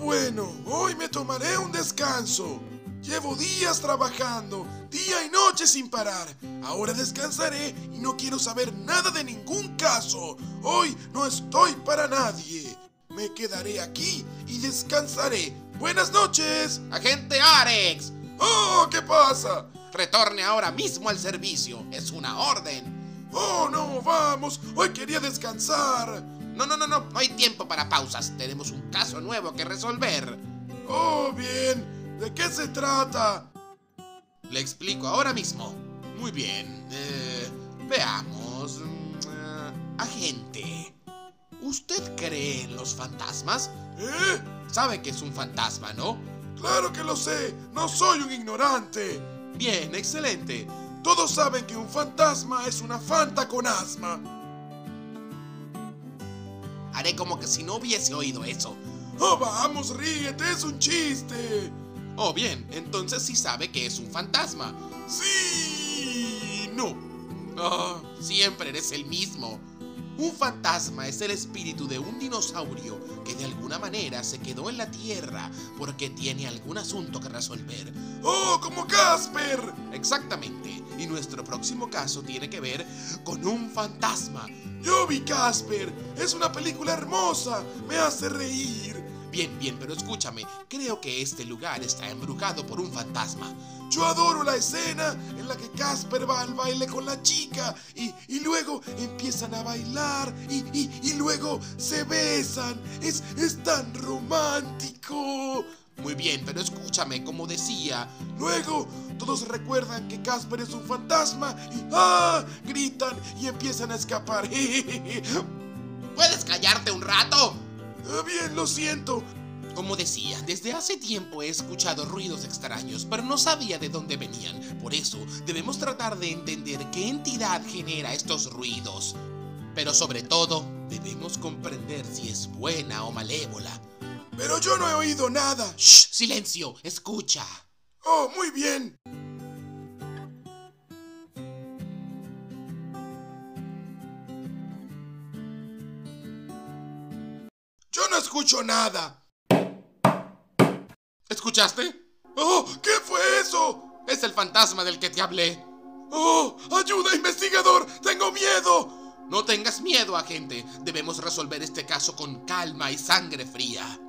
Bueno, hoy me tomaré un descanso. Llevo días trabajando, día y noche sin parar. Ahora descansaré y no quiero saber nada de ningún caso. Hoy no estoy para nadie. Me quedaré aquí y descansaré. Buenas noches. Agente Arex, Oh, ¿qué pasa? retorne ahora mismo al servicio. Es una orden. Oh, no, vamos. Hoy quería descansar. No, no, no, no. No hay tiempo para pausas. Tenemos un caso nuevo que resolver. Oh, bien. ¿De qué se trata? Le explico ahora mismo. Muy bien. eh, veamos. Mm, eh, agente. ¿Usted cree en los fantasmas? ¿Eh? Sabe que es un fantasma, ¿no? Claro que lo sé. No soy un ignorante. Bien, excelente. Todos saben que un fantasma es una fanta con asma. Haré como que si no hubiese oído eso. Oh, vamos, ríete, es un chiste. Oh, bien, entonces sí sabe que es un fantasma. Sí, no. Oh, siempre eres el mismo. Un fantasma es el espíritu de un dinosaurio que de alguna manera se quedó en la Tierra porque tiene algún asunto que resolver. Oh, como Casper. Exactamente. Y nuestro próximo caso tiene que ver con un fantasma. Yo vi Casper. Es una película hermosa. Me hace reír. Bien, bien, pero escúchame, creo que este lugar está embrujado por un fantasma. Yo adoro la escena en la que Casper va al baile con la chica y, y luego empiezan a bailar y, y- y luego se besan. Es, es tan romántico. Muy bien, pero escúchame, como decía, Luego todos recuerdan que Casper es un fantasma y ¡ah! gritan y empiezan a escapar. ¿puedes callarte un rato? Ah, Bien, lo siento. Como decía, desde hace tiempo he escuchado ruidos extraños, pero no sabía de dónde venían. Por eso debemos tratar de entender qué entidad genera estos ruidos. Pero sobre todo, debemos comprender si es buena o malévola. Pero yo no he oído nada. ¡Shh! ¡Silencio! ¡Escucha! Oh, muy bien. Yo no escucho nada. ¿Escuchaste? Oh, ¿qué fue eso? Es el fantasma del que te hablé. Oh, ayuda, investigador. Tengo miedo. No tengas miedo, agente. Debemos resolver este caso con calma y sangre fría.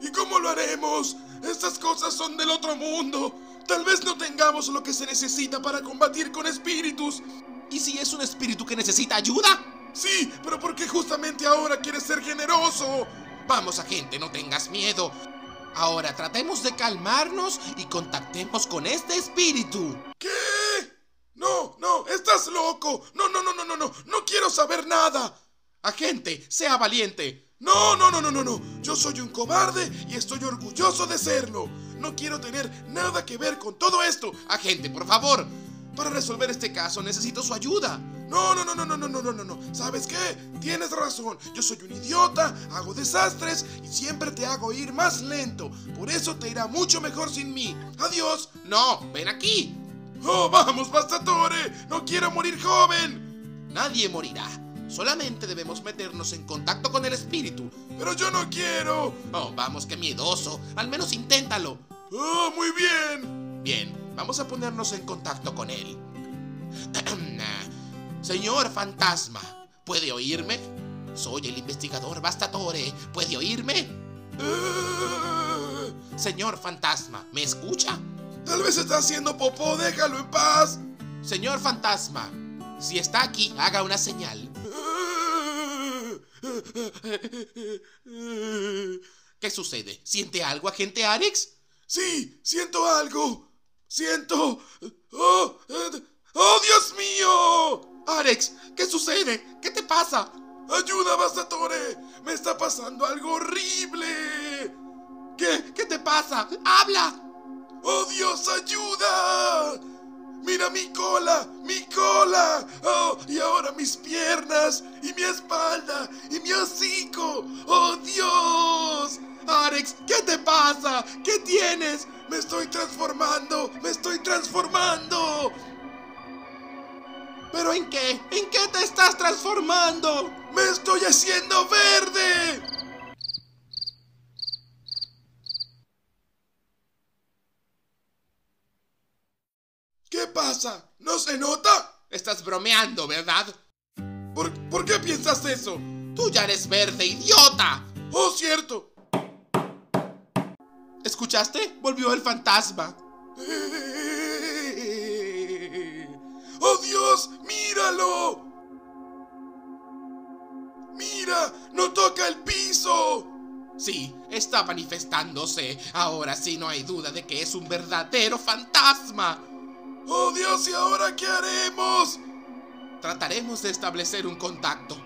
¿Y cómo lo haremos? Estas cosas son del otro mundo. Tal vez no tengamos lo que se necesita para combatir con espíritus. ¿Y si es un espíritu que necesita ayuda? Sí, pero ¿por qué justamente ahora quieres ser generoso? Vamos, agente, no tengas miedo. Ahora tratemos de calmarnos y contactemos con este espíritu. ¿Qué? No, no, estás loco. No, no, no, no, no, no. No quiero saber nada. Agente, sea valiente. No, no, no, no, no, no. Yo soy un cobarde y estoy orgulloso de serlo. No quiero tener nada que ver con todo esto. Agente, por favor. Para resolver este caso necesito su ayuda. No, no, no, no, no, no, no, no, no, no. ¿Sabes qué? Tienes razón. Yo soy un idiota, hago desastres y siempre te hago ir más lento. Por eso te irá mucho mejor sin mí. Adiós. No, ven aquí. Oh, vamos, Bastatore. No quiero morir joven. Nadie morirá. Solamente debemos meternos en contacto con el espíritu. Pero yo no quiero. Oh, vamos, qué miedoso. Al menos inténtalo. Oh, muy bien. Bien, vamos a ponernos en contacto con él. Señor fantasma, ¿puede oírme? Soy el investigador Bastatore. ¿Puede oírme? Ah, Señor fantasma, ¿me escucha? tal vez está haciendo popó. Déjalo en paz. Señor fantasma, si está aquí, haga una señal. ¿Qué sucede? ¿Siente algo, agente Arex? Sí, siento algo. Siento... ¡Oh! ¡Oh, Dios mío! Arex, ¿qué sucede? ¿Qué te pasa? ¡Ayuda, Bastatore! ¡Me está pasando algo horrible! ¿Qué? ¿Qué te pasa? ¡Habla! ¡Oh, Dios, ayuda! ¡Mira mi cola! ¡Mi cola! ¡Oh! Y ahora mis piernas, y mi espalda, y mi hocico. ¡Oh, Dios! Arex, ¿qué te pasa? ¿Qué tienes? ¡Me estoy transformando! ¡Me estoy transformando! ¿Pero en qué? ¿En qué te estás transformando? ¡Me estoy haciendo verde! ¿Qué pasa? ¿No se nota? Estás bromeando, ¿verdad? ¿Por, ¿Por, qué piensas eso? Tú ya eres verde, idiota. Oh, cierto. ¿Escuchaste? Volvió el fantasma. ¡Oh Dios! ¡Míralo! ¡Mira! ¡No toca el piso! Sí, está manifestándose. Ahora sí no hay duda de que es un verdadero fantasma. ¡Oh Dios! ¿Y ahora qué haremos? Trataremos de establecer un contacto.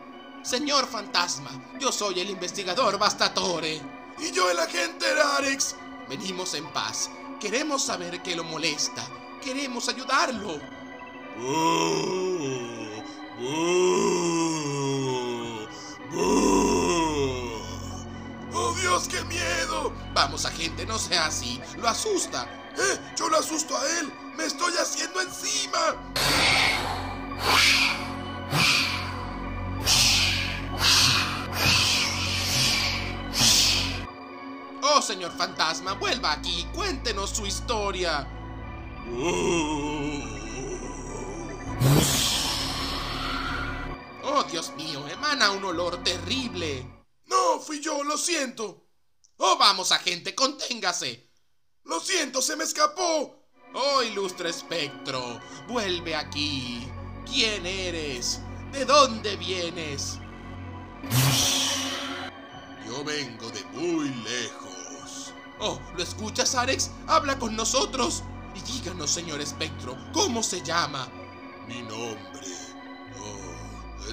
Señor fantasma, yo soy el investigador Bastatore. Y yo el agente Rarex. Venimos en paz. Queremos saber qué lo molesta. Queremos ayudarlo. ¡Oh Dios, qué miedo! Vamos, agente, no sea así. Lo asusta. ¡Eh! Yo lo asusto a él. ¡Me estoy haciendo encima! Oh, señor fantasma, vuelva aquí. Cuéntenos su historia. Oh, emana un olor terrible. No, fui yo, lo siento. Oh, vamos, agente, conténgase. Lo siento, se me escapó. Oh, ilustre espectro, vuelve aquí. ¿Quién eres? ¿De dónde vienes? Yo vengo de muy lejos. Oh, ¿lo escuchas, Arex? Habla con nosotros. Y díganos, señor espectro, ¿cómo se llama? Mi nombre.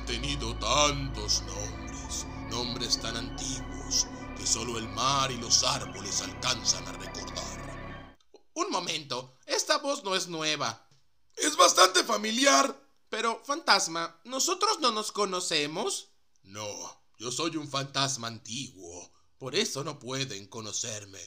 He tenido tantos nombres. Nombres tan antiguos que solo el mar y los árboles alcanzan a recordar. Un momento, esta voz no es nueva. Es bastante familiar. Pero, fantasma, ¿nosotros no nos conocemos? No, yo soy un fantasma antiguo. Por eso no pueden conocerme.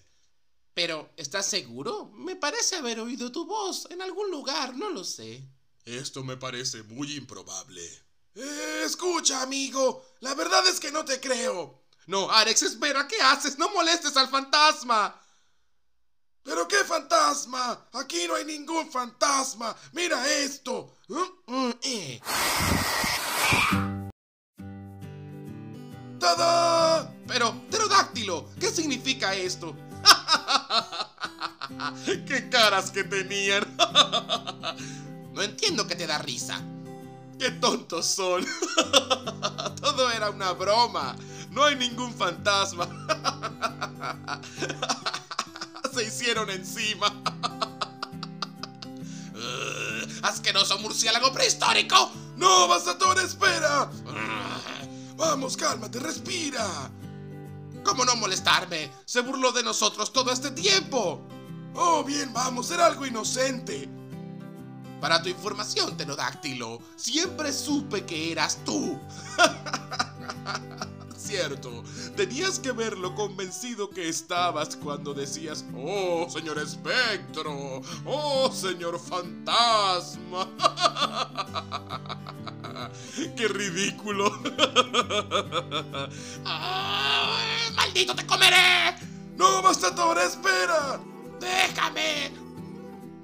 Pero, ¿estás seguro? Me parece haber oído tu voz en algún lugar, no lo sé. Esto me parece muy improbable. Eh, escucha, amigo. La verdad es que no te creo. No, Arex, espera, ¿qué haces? No molestes al fantasma. ¿Pero qué fantasma? Aquí no hay ningún fantasma. Mira esto. ¡Tada! Pero, pterodáctilo, ¿qué significa esto? ¡Qué caras que tenían! no entiendo que te da risa. ¡Qué tontos son! Todo era una broma. No hay ningún fantasma. Se hicieron encima. ¡Asqueroso murciélago prehistórico! ¡No, Bastatón, espera! Vamos, cálmate, respira. ¿Cómo no molestarme? Se burló de nosotros todo este tiempo. Oh, bien, vamos, era algo inocente. Para tu información, Tenodáctilo, siempre supe que eras tú. Cierto, tenías que ver lo convencido que estabas cuando decías, oh, señor espectro, oh, señor fantasma. ¡Qué ridículo! ¡Ah, ¡Maldito, te comeré! ¡No, Bastatón, espera! ¡Déjame!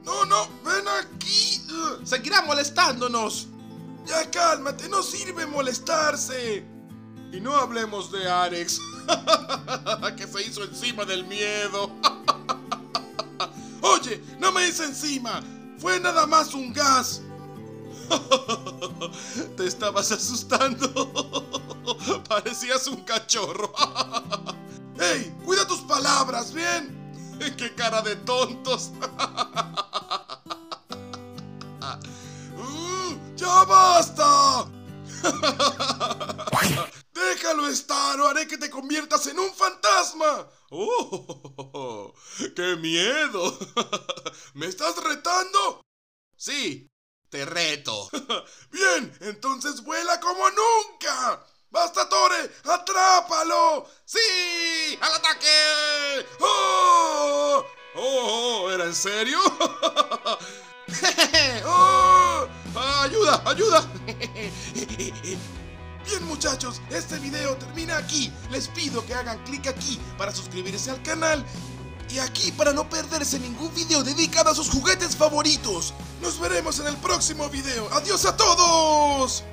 ¡No, no! ¡Ven aquí! ¡Seguirá molestándonos! Ya cálmate, no sirve molestarse. Y no hablemos de Arex, que se hizo encima del miedo. Oye, no me hice encima. Fue nada más un gas. Te estabas asustando. Parecías un cachorro. ¡Ey! Cuida tus palabras, ¿bien? ¡Qué cara de tontos! Miedo! ¿Me estás retando? Sí, te reto. Bien, entonces vuela como nunca. ¡Basta, Tore! ¡Atrápalo! ¡Sí! ¡Al ataque! ¡Oh! ¡Oh! ¿Era en serio? ¡Oh! ¡Ayuda! ¡Ayuda! Bien muchachos, este video termina aquí. Les pido que hagan clic aquí para suscribirse al canal y aquí para no perderse ningún video dedicado a sus juguetes favoritos. Nos veremos en el próximo video. ¡Adiós a todos!